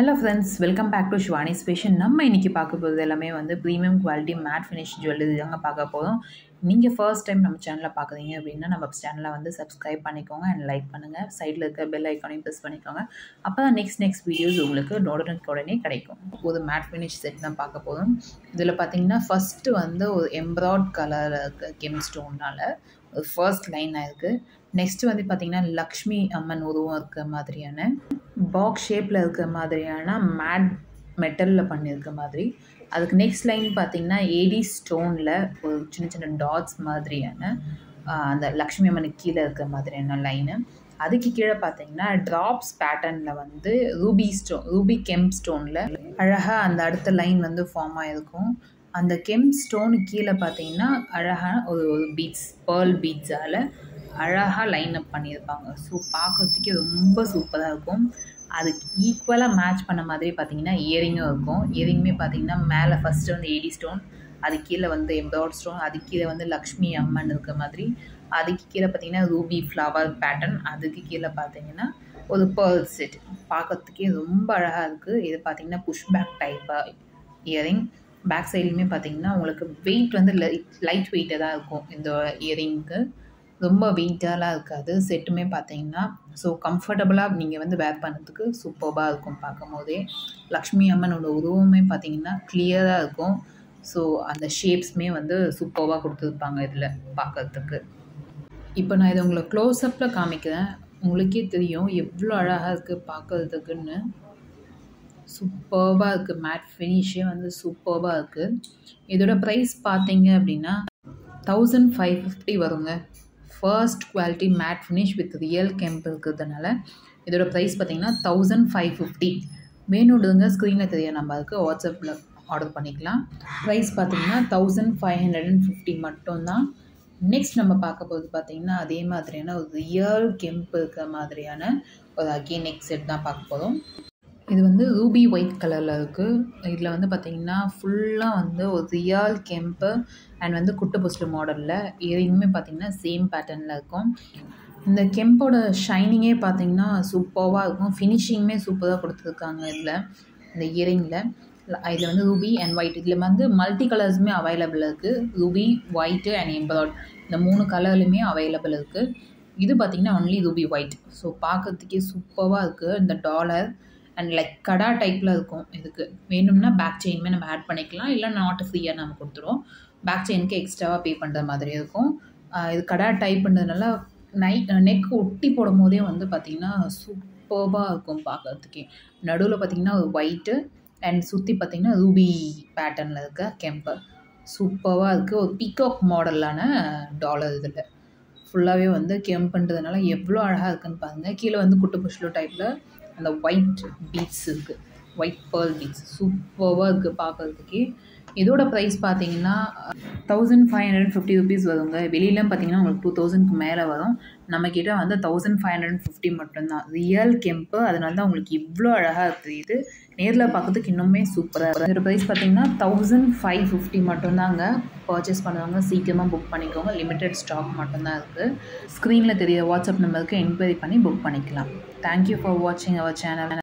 Hello friends welcome back to Shivani special நம்ம இன்றைக்கி பார்க்க போகிறது எல்லாமே வந்து premium quality matte finish jewellery தாங்க பார்க்க போதும் நீங்கள் ஃபர்ஸ்ட் டைம் நம்ம சேனலை பார்க்குறீங்க அப்படின்னா நம்ம சேனலை வந்து சப்ஸ்கிரைப் பண்ணிக்கோங்க அண்ட் லைக் பண்ணுங்கள் சைடில் இருக்க பெல் ஐக்கானையும் ப்ரெஸ் பண்ணிக்கோங்க. அப்போ தான் நெக்ஸ்ட் நெக்ஸ்ட் வீடியோஸ் உங்களுக்கு உடனுக்கு உடனே கிடைக்கும். ஒரு மேட் ஃபினிஷ் செட் தான் பார்க்க போதும் இதில் பார்த்தீங்கன்னா ஃபஸ்ட்டு வந்து ஒரு எம்ப்ராய்ட் கலர் கெம் ஸ்டோன்னால் ஒரு ஃபர்ஸ்ட் லைன் இருக்குது நெக்ஸ்ட் வந்து பார்த்திங்கன்னா லக்ஷ்மி அம்மன் உருவம் இருக்க மாதிரியான பாக்ஸ் ஷேப்பில் இருக்கிற மாதிரியான மேட் மெட்டலில் பண்ணியிருக்க மாதிரி. அதுக்கு நெக்ஸ்ட் லைன் பார்த்திங்கன்னா ஏடி ஸ்டோனில் ஒரு சின்ன சின்ன டாட்ஸ் மாதிரியான அந்த லக்ஷ்மி அம்மனுக்கு கீழே இருக்க மாதிரியான லைனு அதுக்கு கீழே பார்த்தீங்கன்னா ட்ராப்ஸ் பேட்டர்னில் வந்து ரூபி ஸ்டோன் ரூபி கெம்ப் ஸ்டோனில் அழகாக அந்த அடுத்த லைன் வந்து ஃபார்ம் ஆகிருக்கும் அந்த கெம்ப் ஸ்டோனு கீழே பார்த்தீங்கன்னா அழகான ஒரு ஒரு பீட்ஸ் பேர்ல் பீட்ஸால் அழகாக லைன் அப் பண்ணியிருப்பாங்க. ஸோ பார்க்குறதுக்கே ரொம்ப சூப்பராக இருக்கும். அதுக்கு ஈக்குவலாக மேட்ச் பண்ண மாதிரி பார்த்தீங்கன்னா இயரிங்கும் இருக்கும். இயரிங்குமே பார்த்தீங்கன்னா மேலே ஃபஸ்ட்டு வந்து ஏடி ஸ்டோன் அது கீழே வந்து எம்ப்ராய்ட் ஸ்டோன் அது கீழே வந்து லக்ஷ்மி அம்மன் இருக்கிற மாதிரி அதுக்கு கீழே பார்த்தீங்கன்னா ரூபி ஃப்ளவர் பேட்டர்ன் அதுக்கு கீழே பார்த்தீங்கன்னா ஒரு பேர்ல் செட் பார்க்கறதுக்கே ரொம்ப அழகாக இருக்குது இது பார்த்தீங்கன்னா புஷ் பேக் டைப்பாக இயரிங் பேக் சைட்லையுமே பார்த்தீங்கன்னா உங்களுக்கு வெயிட் வந்து லைட் லைட் வெயிட்டாக தான் இருக்கும் இந்த இயரிங்க்கு ரொம்ப வெயிட்டாலாம் இருக்காது. செட்டுமே பார்த்தீங்கன்னா ஸோ கம்ஃபர்டபுளாக நீங்கள் வந்து வேர் பண்ணுறதுக்கு சூப்பர்பாக இருக்கும் பார்க்கும் போதே லக்ஷ்மி அம்மனோட உருவமே பார்த்தீங்கன்னா கிளியராக இருக்கும். ஸோ அந்த ஷேப்ஸுமே வந்து சூப்பர்வாக கொடுத்துருப்பாங்க இதில் பார்க்குறதுக்கு இப்போ நான் இதை உங்களை க்ளோஸ்அப்பில் காமிக்கிறேன். உங்களுக்கே தெரியும் எவ்வளோ அழகாக இருக்குது பார்க்குறதுக்குன்னு சூப்பர்வாக இருக்குது மேட் ஃபினிஷே வந்து சூப்பர்வாக இருக்குது இதோட ப்ரைஸ் பார்த்தீங்க அப்படின்னா தௌசண்ட் ஃபைவ் ஃபிஃப்டி வருங்க. First quality matte finish with real camp இருக்கிறதுனால இதோட ப்ரைஸ் பார்த்தீங்கன்னா தௌசண்ட் ஃபைவ் ஃபிஃப்டி வேணுன்றதுங்க ஸ்க்ரீனில் தெரிய நம்பருக்கு வாட்ஸ்அப்பில் ஆர்டர் பண்ணிக்கலாம். ப்ரைஸ் பார்த்தீங்கன்னா thousand five hundred and fifty மட்டும்தான். நெக்ஸ்ட் நம்ம பார்க்க போகிறது பார்த்தீங்கன்னா அதே மாதிரியான ஒரு ரியல் கெம்ப் இருக்கிற மாதிரியான ஒரு அகே நெக் செட் தான் பார்க்க போகிறோம் இது வந்து ரூபி ஒயிட் கலரில் இருக்குது இதில் வந்து பாத்தீங்கன்னா ஃபுல்லாக வந்து ஒரு ரியால் கெம்பு அண்ட் வந்து குட்டு புஸ்லு மாடலில் இயரிங்குமே பார்த்திங்கன்னா சேம் பேட்டர்னில் இருக்கும். இந்த கெம்போட ஷைனிங்கே பார்த்தீங்கன்னா சூப்பராக இருக்கும். ஃபினிஷிங்குமே சூப்பராக கொடுத்துருக்காங்க இதில் இந்த இயரிங்கில் இதில் வந்து ரூபி அண்ட் ஒயிட் இதில் வந்து மல்டி கலர்ஸுமே அவைலபிள் இருக்குது ரூபி ஒயிட்டு அண்ட் எம்பராய்ட் இந்த மூணு கலர்லையுமே அவைலபிள் இருக்குது இது பார்த்திங்கன்னா ஒன்லி ரூபி ஒயிட் ஸோ பார்க்குறதுக்கே சூப்பராக இருக்குது இந்த டாலர் அண்ட் லைக் கடா டைப்பில் இருக்கும் இதுக்கு. வேணும்னா பேக் செயினுமே நம்ம ஆட் பண்ணிக்கலாம். இல்லை நாட் ஃப்ரீயாக நம்ம கொடுத்துருவோம். பேக் செயினுக்கு எக்ஸ்ட்ராவாக பே பண்ணுற மாதிரி இருக்கும். இது கடா டைப்புன்றதுனால நைட் நெக் ஒட்டி போடும் போதே வந்து பார்த்திங்கன்னா சூப்பர்பாக இருக்கும் பார்க்குறதுக்கே நடுவில் பார்த்திங்கன்னா ஒரு ஒயிட்டு அண்ட் சுற்றி பார்த்திங்கன்னா ரூபி பேட்டர்னில் இருக்க கெம்பர் சூப்பராக இருக்குது ஒரு பீகாக் மாடலான டாலர் இதில். ஃபுல்லாகவே வந்து கெம்புன்றதுனால எவ்வளோ அழகாக இருக்குன்னு பாருங்கள் கீழே வந்து குட்டு புஷ்லு டைப்பில் அந்த ஒயிட் பீட்ஸ் இருக்குது ஒயிட் பேர்ல் பீட்ஸ் சூப்பராக இருக்குது பார்க்குறதுக்கே. இதோட ப்ரைஸ் பார்த்தீங்கன்னா thousand five hundred fifty rupees வருங்க. வெளியில பார்த்தீங்கன்னா உங்களுக்கு டூ தௌசண்ட்க்கு மேலே வரும். நம்மக்கிட்ட வந்து தௌசண்ட் ஃபைவ் ஹண்ட்ரட் ஃபிஃப்டி மட்டும்தான். ரியல் கெம்பு அதனால தான் உங்களுக்கு இவ்வளோ அழகாக தெரியுது. நேரில் பார்க்கறதுக்கு இன்னுமே சூப்பராக இருக்கும் இதோட ப்ரைஸ் பார்த்தீங்கன்னா தௌசண்ட் ஃபைவ் ஃபிஃப்டி மட்டும்தாங்க பர்ச்சேஸ் பண்ணுவாங்க. சீக்கிரமாக புக் பண்ணிக்கோங்க. லிமிடெட் ஸ்டாக் மட்டும்தான் இருக்குது ஸ்க்ரீனில் தெரிய வாட்ஸ்அப் நம்பருக்கு என்கொயரி பண்ணி புக் பண்ணிக்கலாம். தேங்க்யூ ஃபார் வாட்சிங் அவர் சேனல்